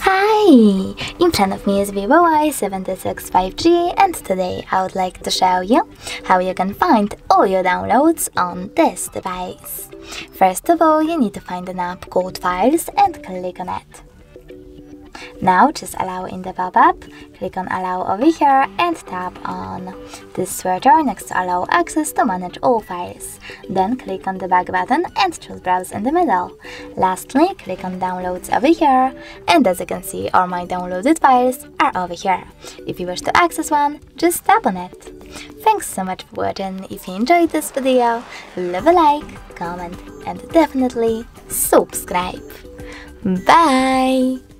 Hi! In front of me is Vivo Y76 5G and today I would like to show you how you can find all your downloads on this device. First of all, you need to find an app called Files and click on it. Now just allow in the pop-up, click on allow over here and tap on this switcher next to allow access to manage all files. Then click on the back button and choose browse in the middle. Lastly, click on downloads over here and as you can see all my downloaded files are over here. If you wish to access one, just tap on it. Thanks so much for watching, if you enjoyed this video, leave a like, comment and definitely subscribe. Bye!